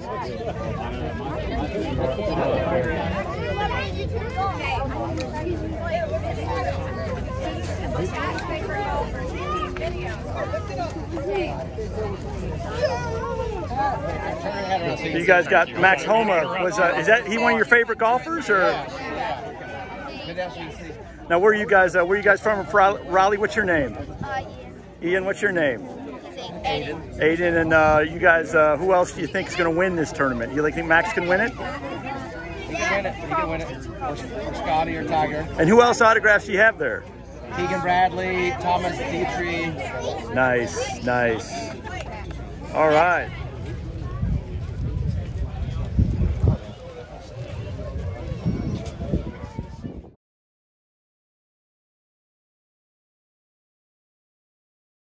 You guys got Max Homa. Was uh, is that he one of your favorite golfers or? Now where are you guys? Uh, where are you guys from? Raleigh. What's your name? Uh, Ian. What's your name? Aiden. Aiden. And uh, you guys, uh, who else do you think is going to win this tournament? You like think Max can win it? He can win it. He can win it. Or, or Scotty or Tiger. And who else autographs do you have there? Keegan Bradley, Thomas Dietrich. Nice, nice. All right.